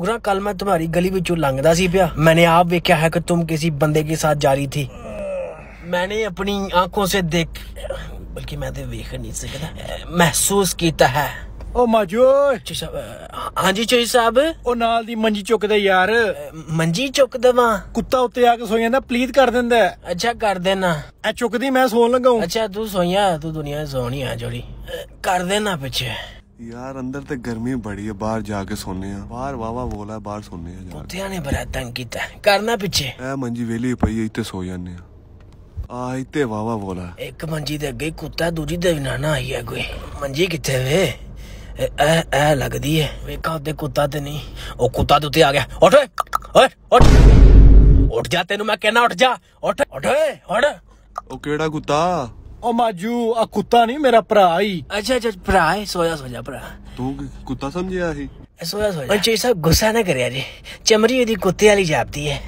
गुरा कल मैं तुम्हारी गली विचों लंघदा सी पिया मैंने आप वेख्या है कि तुम किसी बंदे के साथ जा रही थी मैंने अपनी आंखों से देख बल्कि मैं तो वेख नहीं सकता महसूस किया है ਉਹ ਮਾਜੋ चोई साहब हाँ जी चोई साहब ਉਹ ਨਾਲ ਦੀ ਮੰਜੀ ਚੁੱਕਦੇ ਯਾਰ मंजी चुक दवा ਕੁੱਤਾ ਉੱਤੇ ਆ ਕੇ ਸੋ ਜਾਂਦਾ ਪਲੀਤ ਕਰ ਦਿੰਦਾ ਹੈ। अच्छा कर देना ਇਹ ਚੁੱਕਦੀ ਮੈਂ ਸੌਣ ਲੱਗਾ ਹੂੰ अच्छा तू सोया तू दुनिया में सोनी है जोड़ी कर देना पीछे ਯਾਰ ਅੰਦਰ ਤੇ ਗਰਮੀ ਬੜੀ ਹੈ ਬਾਹਰ ਜਾ ਕੇ ਸੋਨੇ ਆ। ਬਾਹਰ ਵਾਵਾ ਬੋਲਾ ਬਾਹਰ ਸੋਨੇ ਆ ਜਾ ਕੁੱਤਿਆਂ ਨੇ ਬੜਾ ਤੰਗ ਕੀਤਾ। ਕਰਨਾ ਪਿੱਛੇ। ਐ ਮੰਜੀ ਵੇਲੀ ਪਈ ਇੱਥੇ ਸੋ ਜਾਂਦੇ ਆ। ਆ ਇੱਥੇ ਵਾਵਾ ਬੋਲਾ ਇੱਕ ਮੰਜੀ ਦੇ ਅੱਗੇ ਕੁੱਤਾ ਦੂਜੀ ਦੇ ਨਾ ਆਈ ਹੈ ਕੋਈ ਮੰਜੀ ਕਿੱਥੇ ਵੇ? ਐ ਐ ਲੱਗਦੀ ਐ। ਵੇਖਾ ਉੱਤੇ ਕੁੱਤਾ ਤੇ ਨਹੀਂ। ਉਹ ਕੁੱਤਾ ਤੇ ਉੱਤੇ ਆ ਗਿਆ। ਉੱਠ ਓਏ ਉੱਠ। ਉੱਠ ਜਾ ਤੈਨੂੰ ਮੈਂ ਕਹਿਣਾ ਉੱਠ ਜਾ। ਉੱਠ ਉੱਠ ਓਏ ਹੜ ਉਹ ਕਿਹੜਾ ਕੁੱਤਾ? ਉਹ ਮਾਜੂ ਆ ਕੁੱਤਾ ਨਹੀਂ ਮੇਰਾ ਭਰਾ ਹੀ ਅੱਛਾ ਅੱਛਾ ਭਰਾ ਹੈ ਸੋਇਆ ਸੋਇਆ ਭਰਾ। ਤੂੰ ਕੁੱਤਾ ਸਮਝਿਆ ਸੀ? ਇਹ ਸੋਇਆ। ਸੋਇਆ ਚੇ ਸਾਹਿਬ ਗੁੱਸਾ ਨਾ ਕਰਿਆ ਜੀ। ਚਮੜੀ ਉਹਦੀ ਕੁੱਤੇ ਵਾਲੀ ਜਾਪਦੀ ਹੈ